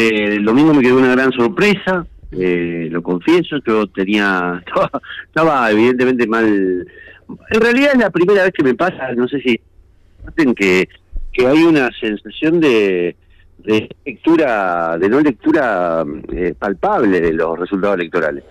Eh, el domingo me quedó una gran sorpresa, eh, lo confieso, yo tenía, estaba, evidentemente mal. En realidad es la primera vez que me pasa, no sé si que, que hay una sensación de, de lectura, de no lectura eh, palpable de los resultados electorales.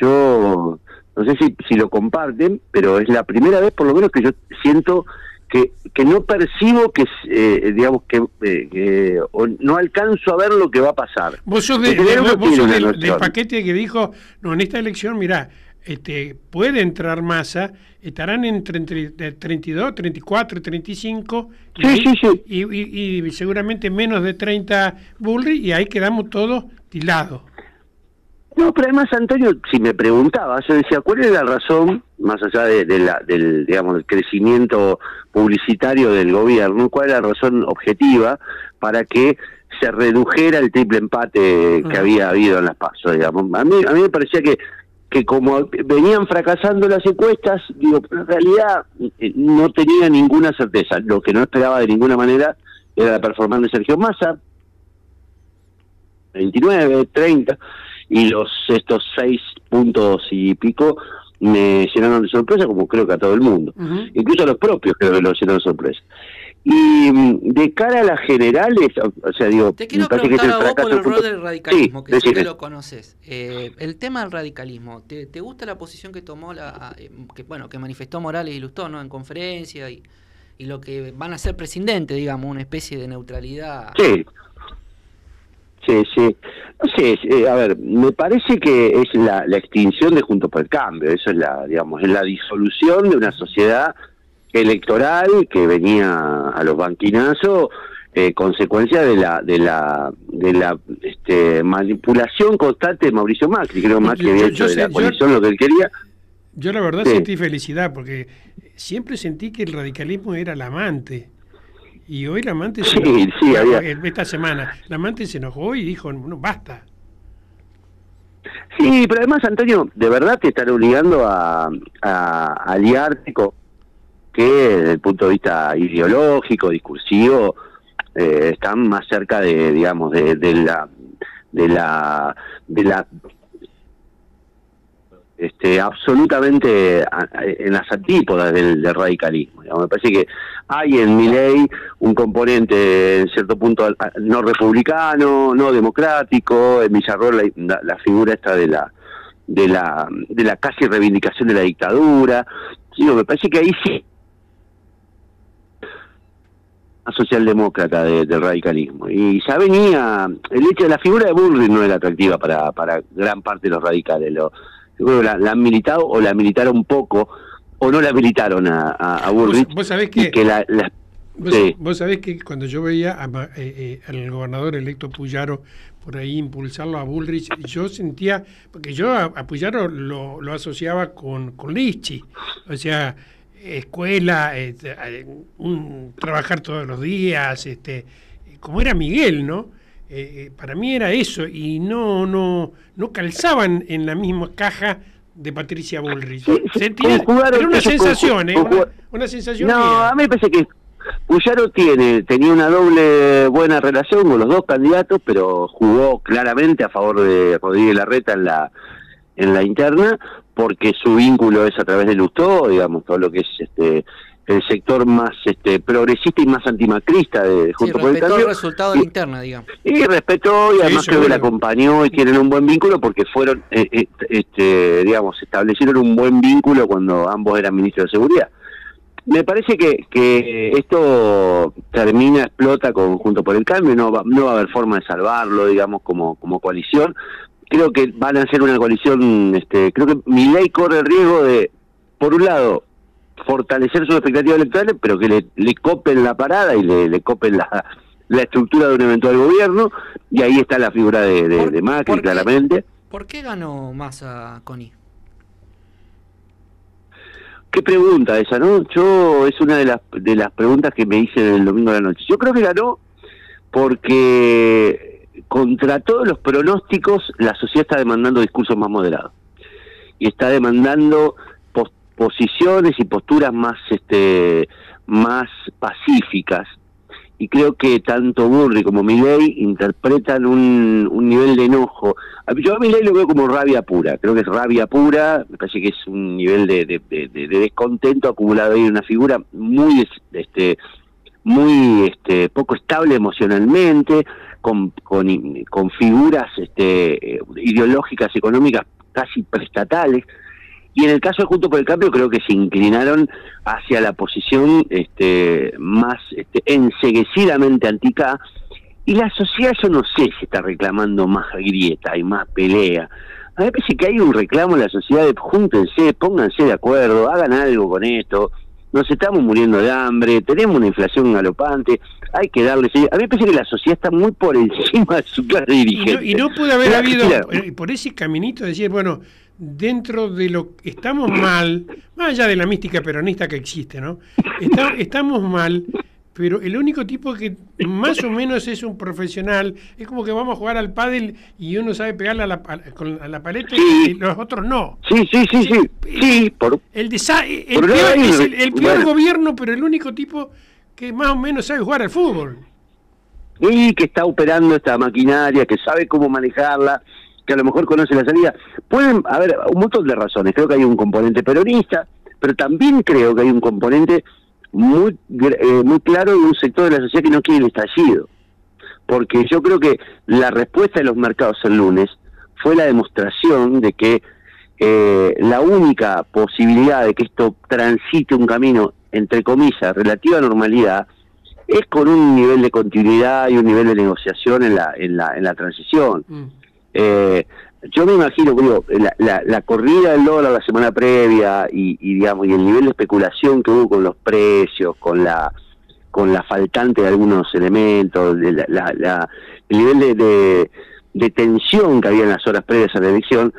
Yo no sé si, si lo comparten, pero es la primera vez por lo menos que yo siento que, que no percibo que, eh, digamos, que, eh, no alcanzo a ver lo que va a pasar. Vos sos, de, del, paquete que dijo, no, en esta elección, mirá, este, puede entrar masa, estarán entre, 32, 34, 35, sí, sí, sí. Y, y, seguramente menos de 30 Bullrich, y ahí quedamos todos tilados. No, pero además, Antonio, si me preguntaba, yo decía, ¿cuál es la razón, más allá de, la, del, digamos, el crecimiento publicitario del gobierno, cuál es la razón objetiva para que se redujera el triple empate que ah. había habido en las pasos, digamos? A mí, a mí me parecía que que como venían fracasando las encuestas, digo, en realidad eh, no tenía ninguna certeza. Lo que no esperaba de ninguna manera era la performance de Sergio Massa, 29, 30, y los estos seis puntos y pico me llenaron de sorpresa, como creo que a todo el mundo. Incluso a los propios creo que los llenaron de sorpresa. Y mm, de cara a las generales, o sea, digo... Te quiero preguntar a vos por el rol del radicalismo, que sé que lo conoces. Eh, el tema del radicalismo, ¿te, gusta la posición que tomó, la eh, que bueno, que manifestó Morales y Lustó, ¿no? En conferencia y, y lo que van a ser presidente, digamos, una especie de neutralidad... Sí, Sí, sí. No sé, eh, a ver, me parece que es la, extinción de Juntos por el Cambio, eso es la, digamos, es la disolución de una sociedad electoral que venía a los banquinazos eh, consecuencia de la de la de la este, manipulación constante de Mauricio Macri. Creo que Macri había hecho de la coalición lo que él quería. yo la verdad sentí felicidad porque siempre sentí que el radicalismo era el amante y hoy la amante se enojó, esta semana, la amante se enojó y dijo, no, basta. Sí, pero además, Antonio, de verdad te están obligando a, a aliarte con que desde el punto de vista ideológico, discursivo, eh, están más cerca de, digamos, de, de la de la de la este, absolutamente en las antípodas del, radicalismo. Me parece que hay en mi ley un componente, en cierto punto, no republicano, no democrático, en Villarroel la, la, figura esta de la de la de la casi reivindicación de la dictadura. me parece que ahí sí socialdemócrata del radicalismo. Y ya venía, el hecho de la figura de Bullrich no era atractiva para, para gran parte de los radicales. Lo, yo creo que la, han militado o la militaron poco o no la militaron a, a, Bullrich. ¿Vos, sabés que, ¿Vos, sabés que cuando yo veía eh, eh, al gobernador electo Puyaro por ahí impulsarlo a Bullrich, yo sentía, porque yo a, Puyaro lo, lo, asociaba con, con Lichi, o sea, escuela, este, un, trabajar todos los días, este, como era Miguel, ¿no? Eh, para mí era eso y no no no calzaban en la misma caja de Patricia Bullrich. era una sensación, ¿eh? Una, sensación. No, a mí me parece que Puyaro tiene tenía una doble buena relación con los dos candidatos, pero jugó claramente a favor de Rodríguez Larreta en la en la interna porque su vínculo es a través de Lustó, digamos, todo lo que es este el sector más este progresista y más antimacrista de Junto por el Cambio. el resultado de la interna, digamos. Y respetó y además creo que la acompañó y tienen un buen vínculo porque fueron, eh, eh, este, digamos, establecieron un buen vínculo cuando ambos eran ministros de Seguridad. Me parece que, que esto termina, explota con Junto por el Cambio, no va, no va a haber forma de salvarlo, digamos, como, como coalición. Creo que van a ser una coalición, este, creo que mi ley corre el riesgo de, por un lado, fortalecer sus expectativas electorales, pero que le, copen la parada y le, copen la, la, estructura de un eventual gobierno, y ahí está la figura de, de, Macri, claramente. ¿Por qué ganó Massa, Connie? Qué pregunta esa, ¿no? Yo, es una de las, de las preguntas que me hice el domingo de la noche. Yo creo que ganó porque contra todos los pronósticos la sociedad está demandando discursos más moderados. Y está demandando posiciones y posturas más este más pacíficas. Y creo que tanto Burri como Milei interpretan un, un nivel de enojo. Yo a Milei lo veo como rabia pura, creo que es rabia pura, me parece que es un nivel de, de, descontento acumulado ahí, una figura muy este muy este poco estable emocionalmente, con, con, con figuras este, ideológicas, económicas casi prestatales, y en el caso de Junto por el Cambio creo que se inclinaron hacia la posición este, más este, enseguecidamente antica y la sociedad yo no sé si está reclamando más grieta y más pelea. A mí me parece que hay un reclamo en la sociedad de júntense, pónganse de acuerdo, hagan algo con esto, nos estamos muriendo de hambre, tenemos una inflación galopante, hay que darle... A mí me parece que la sociedad está muy por encima de su clase dirigente. Y no, puede haber habido, eh, por ese caminito, decir, bueno, dentro de lo estamos mal, más allá de la mística peronista que existe, ¿no? estamos mal, pero el único tipo que más o menos es un profesional, es como que vamos a jugar al pádel y uno sabe pegarle a la, con, la paleta y los otros no. Sí, sí, sí, sí. sí, por, el, el, peor, es el, peor gobierno, pero el único tipo que más o menos sabe jugar al fútbol. Y que está operando esta maquinaria, que sabe cómo manejarla que a lo mejor conoce la salida. Pueden haber un montón de razones. Creo que hay un componente peronista, pero también creo que hay un componente muy, eh, muy claro de un sector de la sociedad que no quiere el estallido. Porque yo creo que la respuesta de los mercados el lunes fue la demostración de que eh, la única posibilidad de que esto transite un camino, entre comillas, relativa normalidad, es con un nivel de continuidad y un nivel de negociación en la, en la, en la transición. Mm. Eh, yo me imagino, digo, la, la, corrida del dólar la semana previa y, digamos y el nivel de especulación que hubo con los precios, con la con la faltante de algunos elementos, la, el nivel de, de, tensión que había en las horas previas a la elección,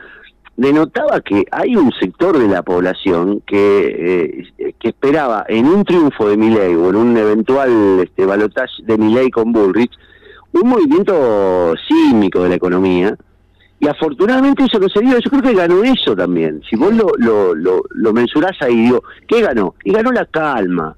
denotaba que hay un sector de la población que, eh, que esperaba en un triunfo de Milei o en un eventual este, balotaje de Milei con Bullrich un movimiento sísmico de la economía y afortunadamente eso no se dio, yo creo que ganó eso también. Si vos lo, lo, lo, lo mensurás ahí, digo, ¿qué ganó? Y ganó la calma,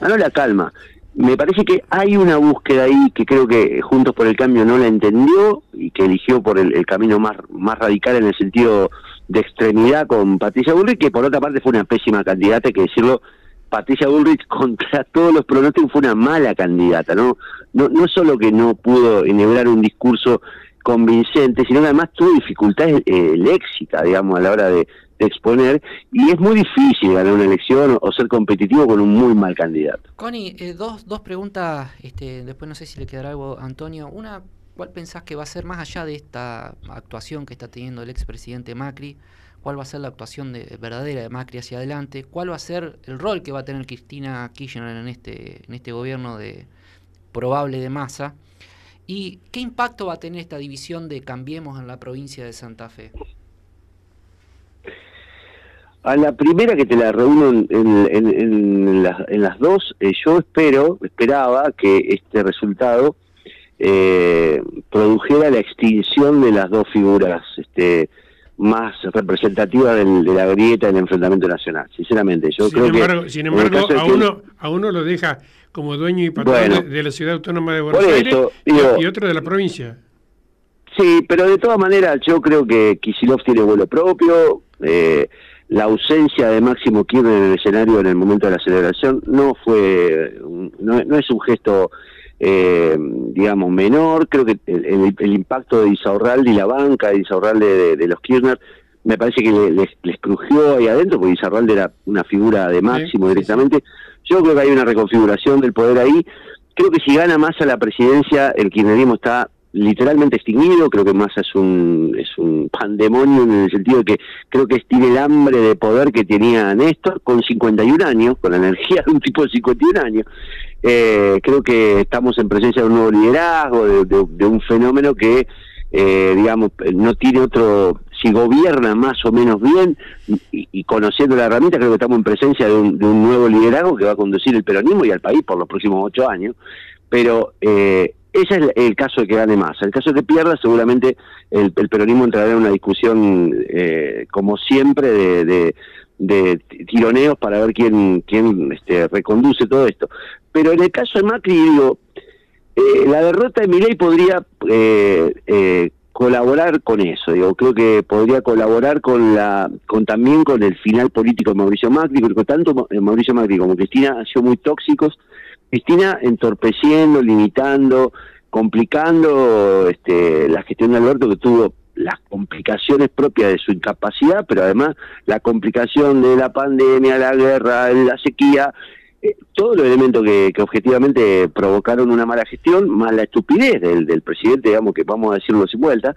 ganó la calma. Me parece que hay una búsqueda ahí que creo que Juntos por el Cambio no la entendió y que eligió por el, camino más, más radical en el sentido de extremidad con Patricia Bullrich, que por otra parte fue una pésima candidata, hay que decirlo, Patricia Bullrich contra todos los pronósticos fue una mala candidata, ¿no? No, no solo que no pudo enhebrar un discurso convincente, sino que además tuvo dificultades eh, léxicas, digamos, a la hora de, exponer, y es muy difícil ganar una elección o, ser competitivo con un muy mal candidato. Connie, eh, dos, dos preguntas, este, después no sé si le quedará algo a Antonio. Una, ¿cuál pensás que va a ser más allá de esta actuación que está teniendo el expresidente Macri? ¿Cuál va a ser la actuación de, verdadera de Macri hacia adelante? ¿Cuál va a ser el rol que va a tener Cristina Kirchner en este, en este gobierno de probable de masa? ¿Y qué impacto va a tener esta división de Cambiemos en la provincia de Santa Fe? A la primera que te la reúno en, las, dos, eh, yo espero, esperaba que este resultado eh, produjera la extinción de las dos figuras este, más representativas de la grieta del enfrentamiento nacional. Sinceramente, yo creo que. Sin embargo, a uno, a uno lo deja como dueño y patrón de, la ciudad autónoma de Buenos Aires y, otro de la provincia. Sí, pero de todas maneras yo creo que Kisilov tiene vuelo propio. Eh, la ausencia de Máximo Kirchner en el escenario en el momento de la celebración no fue, no, es un gesto, eh, digamos, menor. Creo que el, impacto de Isaurralde y la banca de Isaurralde de, los Kirchner me parece que les, les, crujió ahí adentro, porque Isaurralde era una figura de Máximo directamente. Yo creo que hay una reconfiguración del poder ahí. Creo que si gana Massa la presidencia, el kirchnerismo está literalmente extinguido, creo que Massa es un, es un pandemonio en el sentido de que creo que tiene el hambre de poder que tenía Néstor con 51 años, con la energía de un tipo de 51 años. Eh, creo que estamos en presencia de un nuevo liderazgo, de, un fenómeno que, eh, digamos, no tiene otro si gobierna más o menos bien y, conociendo la herramienta, creo que estamos en presencia de un, nuevo liderazgo que va a conducir el peronismo y al país por los próximos ocho años. Pero eh, ese es el, caso de que gane más. El caso de que pierda, seguramente el, peronismo entrará en una discusión, eh, como siempre, de, de, tironeos para ver quién, quién este, reconduce todo esto. Pero en el caso de Macri, digo, eh, la derrota de Milei podría eh, eh, colaborar con eso. Digo, creo que podría colaborar con la, con también con el final político de Mauricio Macri, porque tanto Mauricio Macri como Cristina han sido muy tóxicos Cristina entorpeciendo, limitando, complicando este, la gestión de Alberto que tuvo las complicaciones propias de su incapacidad, pero además la complicación de la pandemia, la guerra, la sequía, todos los elementos que, objetivamente provocaron una mala gestión, más la estupidez del, presidente, digamos que vamos a decirlo sin vuelta,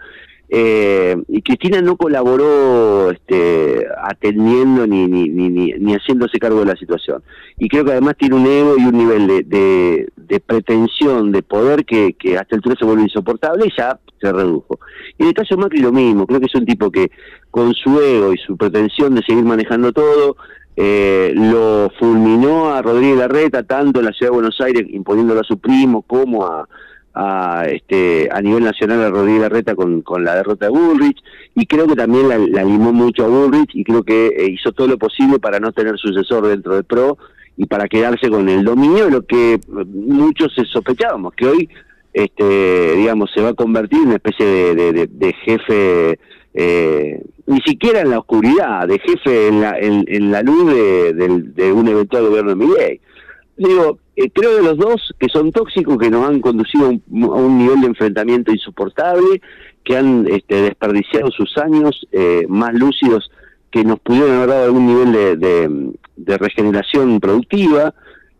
eh, y Cristina no colaboró este, atendiendo ni, ni, ni, ni, haciéndose cargo de la situación. Y creo que además tiene un ego y un nivel de, de, pretensión, de poder que, que hasta el turno se vuelve insoportable y ya se redujo. Y en el caso de Macri lo mismo, creo que es un tipo que con su ego y su pretensión de seguir manejando todo, eh, lo fulminó a Rodríguez Larreta tanto en la ciudad de Buenos Aires imponiéndolo a su primo como a, a, este, a nivel nacional a Rodríguez Larreta con, con la derrota de Bullrich. Y creo que también la, la animó mucho a Bullrich y creo que eh, hizo todo lo posible para no tener sucesor dentro del PRO y para quedarse con el dominio de lo que eh, muchos sospechábamos, que hoy este, digamos, se va a convertir en una especie de, de, jefe, eh, ni siquiera en la oscuridad, de jefe en la, en, la luz de, de, un eventual gobierno de Miguel. Digo, eh, creo de los dos que son tóxicos, que nos han conducido a un, nivel de enfrentamiento insoportable, que han este, desperdiciado sus años eh, más lúcidos que nos pudieron haber dado algún nivel de regeneración productiva,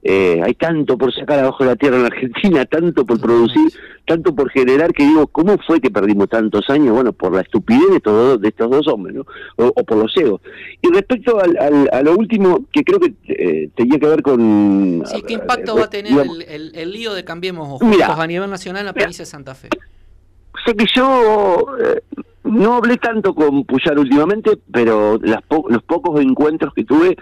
eh, hay tanto por sacar abajo de la tierra en la Argentina, tanto por producir, tanto por generar, que digo, ¿cómo fue que perdimos tantos años? Bueno, por la estupidez de estos, de estos dos hombres, ¿no? O, por los egos. Y respecto al, a lo último, que creo que eh, tenía que ver con... Sí, ¿qué impacto va a tener el, lío de Cambiemos Ojos a nivel nacional en la provincia de Santa Fe? Sé que yo... No hablé tanto con Puyar últimamente, pero las los pocos encuentros que tuve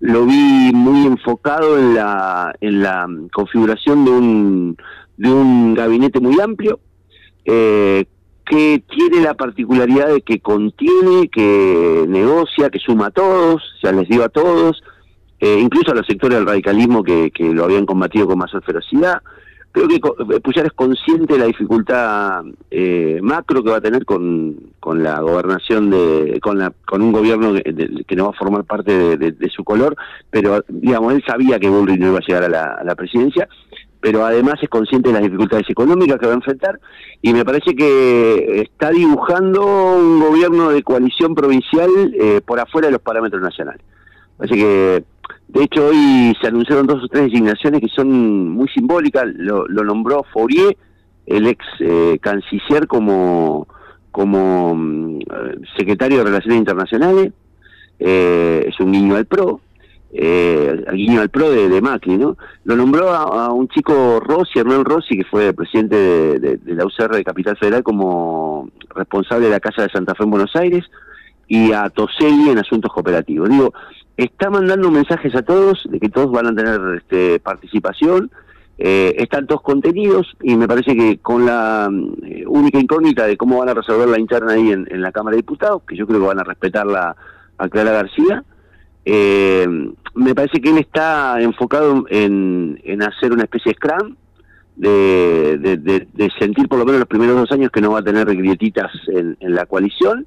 lo vi muy enfocado en la, configuración de un, de un gabinete muy amplio, eh, que tiene la particularidad de que contiene, que negocia, que suma a todos, ya les digo a todos, eh, incluso a los sectores del radicalismo que, que lo habían combatido con mayor ferocidad, creo que eh, Puyar es consciente de la dificultad eh, macro que va a tener con, con la gobernación de con la con un gobierno que, no va a formar parte de, su color pero digamos él sabía que Bullrich no iba a llegar a la, presidencia pero además es consciente de las dificultades económicas que va a enfrentar y me parece que está dibujando un gobierno de coalición provincial eh, por afuera de los parámetros nacionales. Así que de hecho, hoy se anunciaron dos o tres designaciones que son muy simbólicas. Lo, nombró Fourier, el ex eh, canciller, como, como mm, secretario de Relaciones Internacionales. Eh, es un guiño al PRO. Eh, guiño al PRO de, Macri, ¿no? Lo nombró a, un chico Rossi, Hernán Rossi, que fue presidente de, de, la UCR de Capital Federal como responsable de la Casa de Santa Fe en Buenos Aires, y a Toselli en asuntos cooperativos. Digo, está mandando mensajes a todos de que todos van a tener este, participación, eh, están todos contenidos y me parece que con la eh, única incógnita de cómo van a resolver la interna ahí en, la Cámara de Diputados, que yo creo que van a respetarla a Clara García, eh, me parece que él está enfocado en, en hacer una especie de scrum, de, de, sentir por lo menos los primeros dos años que no va a tener grietitas en, en la coalición.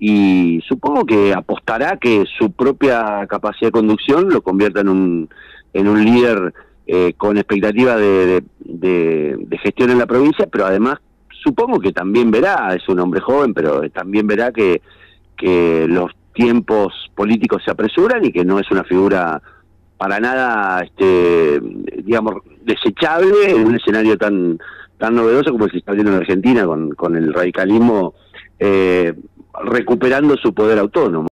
Y supongo que apostará que su propia capacidad de conducción lo convierta en un, en un líder eh, con expectativa de, de, gestión en la provincia, pero además supongo que también verá, es un hombre joven, pero también verá que, que los tiempos políticos se apresuran y que no es una figura para nada, este, digamos, desechable en un escenario tan tan novedoso como el que está viendo en Argentina con, con el radicalismo eh, recuperando su poder autónomo.